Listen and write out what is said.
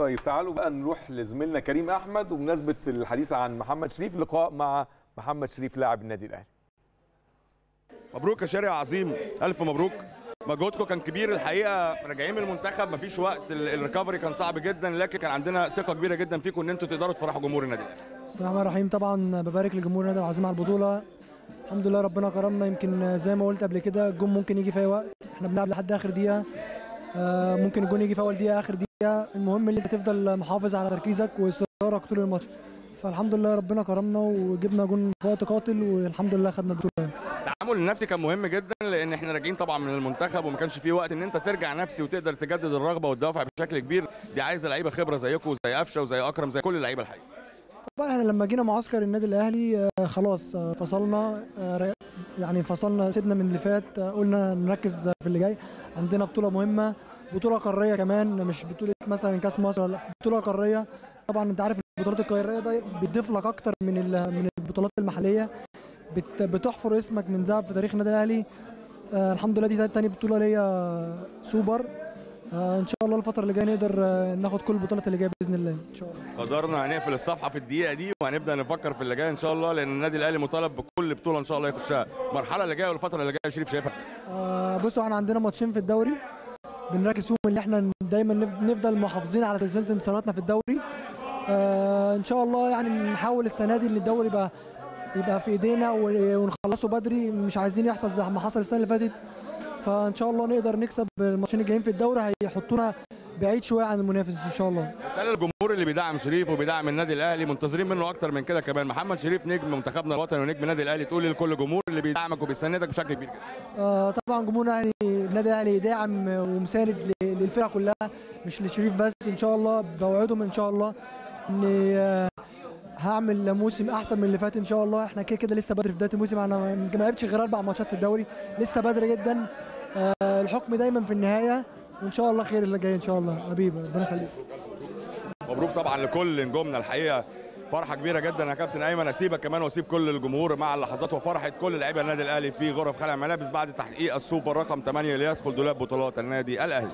طيب تعالوا بقى نروح لزميلنا كريم أحمد وبمناسبة الحديث عن محمد شريف لقاء مع محمد شريف لاعب النادي الأهلي. مبروك يا شارع عظيم. ألف مبروك. مجهودكم كان كبير. الحقيقة راجعين من المنتخب مفيش وقت. ال- الريكفري كان صعب جدا لكن كان عندنا ثقة كبيرة جدا فيكم إن أنتوا تقدروا تفرحوا جمهور النادي. بسم الله الرحمن الرحيم. طبعا ببارك لجمهور النادي العظيم على البطولة. الحمد لله ربنا كرمنا. يمكن زي ما قلت قبل كده الجون ممكن يجي في أي وقت. إحنا بنلعب لحد آخر دقيقة. آه، ممكن الجون يجي في أول دقيقة آخر دقيقة. المهم انت تفضل محافظ على تركيزك واصرارك طول الماتش. فالحمد لله ربنا كرمنا وجبنا جون في وقت قاتل والحمد لله خدنا البطولة. التعامل النفسي كان مهم جدا لأن إحنا راجعين طبعا من المنتخب وما كانش فيه وقت ان انت ترجع نفسي وتقدر تجدد الرغبة والدافع بشكل كبير. دي عايزة لعيبة خبرة زيكم وزي قفشة وزي أكرم زي كل اللعيبة الحقيقة. طبعا إحنا لما جينا معسكر النادي الأهلي آه، خلاص آه، فصلنا آه، يعني فصلنا سيبنا من اللي فات قلنا نركز في اللي جاي. عندنا بطولة مهمة بطولة قارية كمان مش بطولة مثلا كأس مصر ولا بطولة قارية. طبعا أنت عارف البطولات القارية ده بتضيف لك أكتر من من البطولات المحلية. بت- بتحفر اسمك من ذهب في تاريخ النادي الأهلي. آه الحمد لله دي تاني بطولة ليا سوبر. آه إن شاء الله الفترة اللي جاية نقدر آه ناخد كل البطولات اللي جاية بإذن الله إن شاء الله. قدرنا هنقفل الصفحة في الدقيقة دي وهنبدأ نفكر في اللي جاي إن شاء الله لأن النادي الأهلي مطالب بكل بطولة إن شاء الله يخشها. المرحلة اللي جاية والفترة اللي جاية شريف شايفها. آه بصوا إحنا عندنا ماتشين في الدوري. بنركز فيهم إن إحنا دايما نف- نفضل محافظين على سلسله انتصاراتنا في الدوري. آه إن شاء الله يعني نحاول السنة دي إن الدوري يبقى يبقى في إيدينا ونخلصه بدري. مش عايزين يحصل زي ما حصل السنة اللي فاتت. فإن شاء الله نقدر نكسب الماتشين الجايين في الدوري. هيحطونا بعيد شوية عن المنافس إن شاء الله. رساله الجمهور اللي بيدعم شريف وبيدعم النادي الأهلي منتظرين منه أكتر من كده كمان. محمد شريف نجم منتخبنا الوطني ونجم النادي الأهلي تقول لكل جمهور اللي بيدعمك وبيساندك بشكل كبير. جدا آه طبعا جمهور الاهلي النادي الأهلي داعم ومساند للفرقة كلها مش لشريف بس إن شاء الله بوعدهم إن شاء الله اني آه، هعمل موسم أحسن من اللي فات إن شاء الله. إحنا كده كده لسه بدري في بدايه الموسم أنا ما لعبتش غير أربع ماتشات في الدوري. لسه بدري جدا. آه الحكم دايما في النهاية. وإن شاء الله خير اللي جاي إن شاء الله. حبيبي ربنا يخليك. مبروك طبعا لكل نجومنا الحقيقة. فرحة كبيرة جدا يا كابتن أيمن. أسيبك كمان وأسيب كل الجمهور مع اللحظات وفرحة كل لاعبي النادي الأهلي في غرف خلع الملابس بعد تحقيق السوبر رقم 8 ليدخل دولاب بطولات النادي الأهلي.